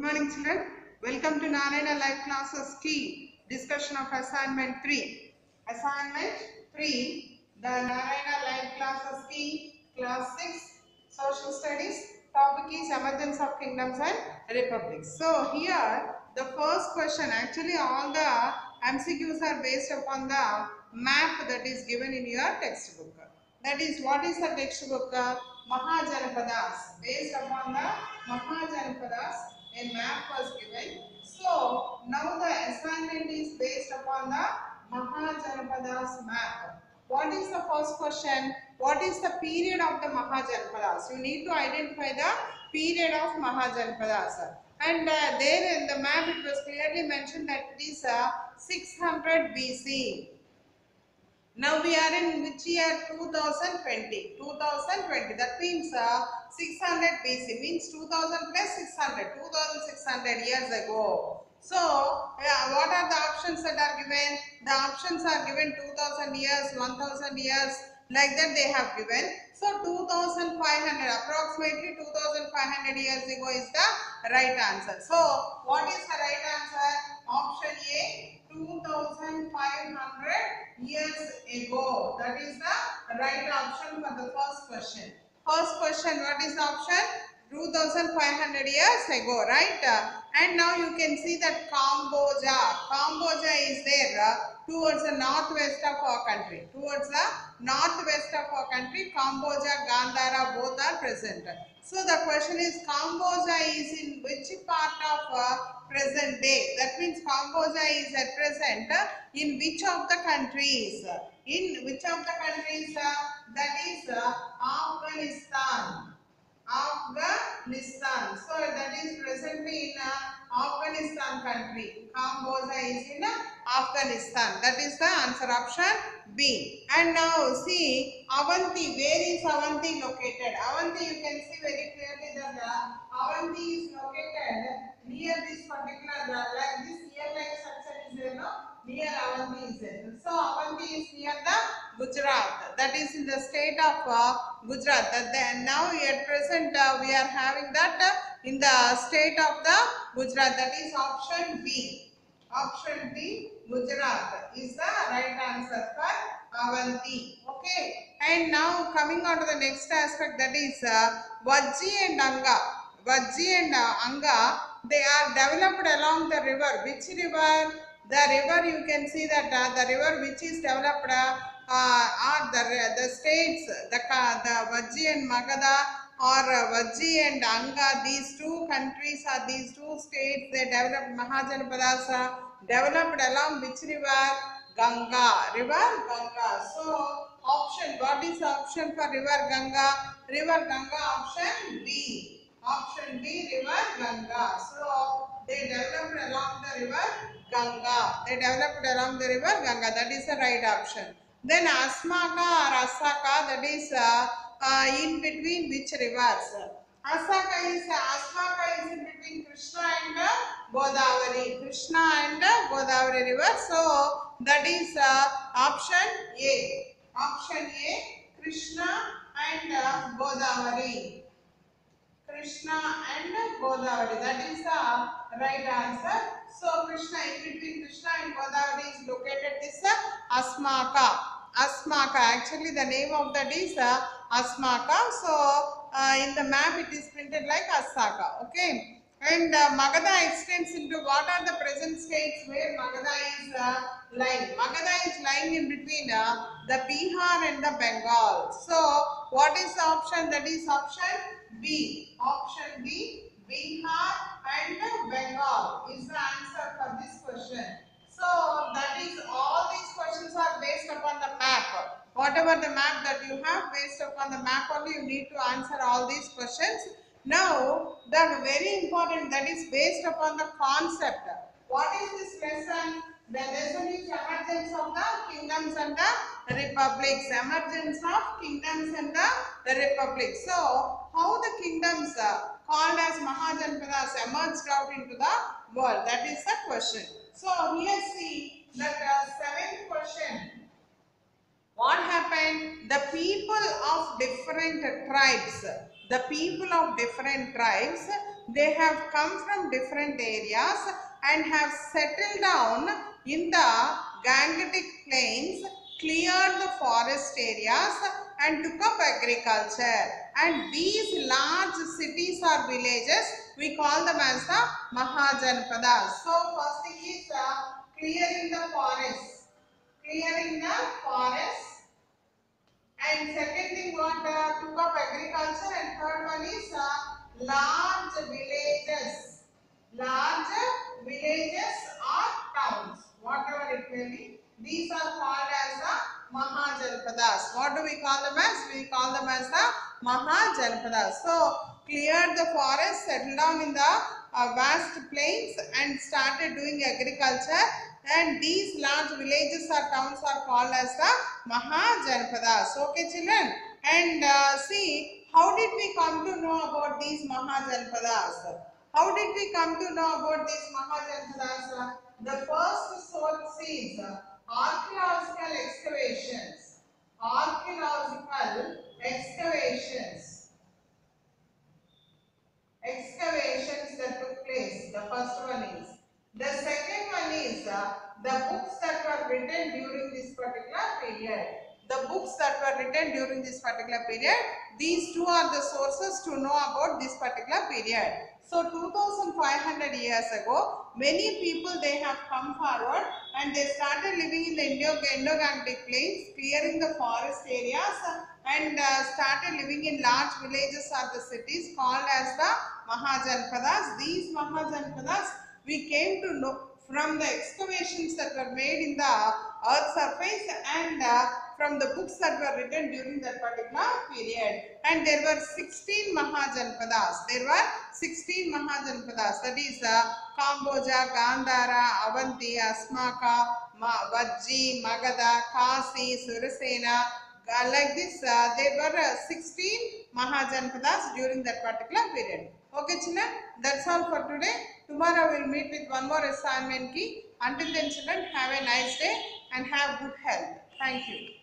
morning children. Welcome to Narayana Live Classes Key. Discussion of assignment 3. Assignment 3. The Narayana Live Classes Key. Class 6. Social Studies. Topic is Emergence of Kingdoms and Republics. So here the first question actually all the MCQs are based upon the map that is given in your textbook. That is what is the textbook? Mahajanapadas. Based upon the Mahajanapadas, a map was given. So now the assignment is based upon the Mahajanapadas map. What is the first question? What is the period of the Mahajanapadas? You need to identify the period of Mahajanapadas. And uh, there in the map it was clearly mentioned that it is uh, 600 BC. Now we are in which year? 2020. 2020. That means uh, 600 BC means 2000 plus 600. 2600 years ago. So, yeah, what are the options that are given? The options are given 2000 years, 1000 years, like that they have given. So, 2500, approximately 2500 years ago is the right answer. So, what is the right answer? Option A, 2500 years ago. That is the right option for the first question. First question, what is the option? 2500 years ago, right? And now you can see that Kamboja. Kamboja is there uh, towards the northwest of our country. Towards the northwest of our country, Kamboja, Gandhara, both are present. So the question is Kamboja is in which part of uh, present day? That means Kamboja is at present uh, in which of the countries? In which of the countries? Uh, that is uh, Afghanistan. Afghanistan. So that is presently in uh, Afghanistan country. Kamboja is in Afghanistan. That is the answer option B. And now see Avanti. Where is Avanti located? Avanti you can see very clearly that uh, Avanti is located near this particular uh, like this ear-like structure is there no? Near Avanti is there. So Avanti is near the Gujarat. That is in the state of uh, Gujarat. Then now at present uh, we are having that uh, in the state of the Gujarat. That is option B. Option B, Gujarat is the right answer for Avanti. Okay. And now coming on to the next aspect that is uh, Vajji and Anga. Vajji and uh, Anga, they are developed along the river. Which river? The river you can see that uh, the river which is developed uh, are the, the states, the, the Vajji and Magadha or Vajji and Anga, these two countries are these two states, they developed Mahajanapadas, developed along which river? Ganga, river Ganga. So, option, what is option for river Ganga? River Ganga, option B. Option B, river Ganga. So, they developed along the river Ganga. They developed along the river Ganga. That is the right option. Then Asmaka or Asaka, that is uh, in between which rivers? Asaka is Asmaka is in between Krishna and Godavari. Krishna and Godavari river. So that is uh, option A. Option A, Krishna and Godavari. Krishna and Godavari. That is the right answer. So Krishna in between Krishna and Godavari is located this uh, Asmaka. Asmaka. Actually the name of that is uh, Asmaka. So uh, in the map it is printed like Asaka. Okay. And uh, Magadha extends into what are the present states where Magadha is uh, lying. Magadha is lying in between uh, the Bihar and the Bengal. So what is the option? That is option B. Option B. Bihar and Bengal is the answer for this question. So that is all these questions are based upon the map. Whatever the map that you have based upon the map only you need to answer all these questions. Now the very important that is based upon the concept. What is this lesson? The lesson is emergence of the kingdoms and the republics. Emergence of kingdoms and the republics. So how the kingdoms uh, called as Mahajanapadas emerged out into the world? That is the question. So here see that uh, seventh question. What happened? The people of different tribes, the people of different tribes, they have come from different areas and have settled down in the Gangetic plains, cleared the forest areas and took up agriculture. And these large cities or villages, we call them as the Mahajanpadas. So first thing is uh, clearing the forest. Clearing the forest. And second thing what uh, took up agriculture and third one is uh, large villages. Large villages or towns, whatever it may be. These are called as the Mahajanpadas. What do we call them as? We call them as the Mahajanpadas. So, cleared the forest, settled down in the uh, vast plains and started doing agriculture and these large villages or towns are called as the Mahajanpadas. Okay children? And uh, see, how did we come to know about these Mahajanpadas? How did we come to know about these Mahajanpadas? The first source is archaeological excavations. Archaeological. Excavations that took place. The first one is. The second one is uh, the books that were written during this particular period. The books that were written during this particular period. These two are the sources to know about this particular period. So 2500 years ago, many people they have come forward and they started living in the Indo- Indo-Gangetic plains, clearing the forest areas and uh, started living in large villages or the cities called as the Mahajanpadas. These Mahajanpadas we came to know from the excavations that were made in the earth surface and uh, from the books that were written during that particular period. And there were 16 Mahajanpadas. There were 16 Mahajanpadas. That is uh, Kamboja, Gandhara, Avanti, Asmaka, Ma- Vajji, Magadha, Kasi, Surasena. Uh, like this, uh, there were uh, 16 Mahajanpadas during that particular period. Okay, children, that's all for today. Tomorrow we'll meet with one more assignment key. Until then, children, have a nice day and have good health. Thank you.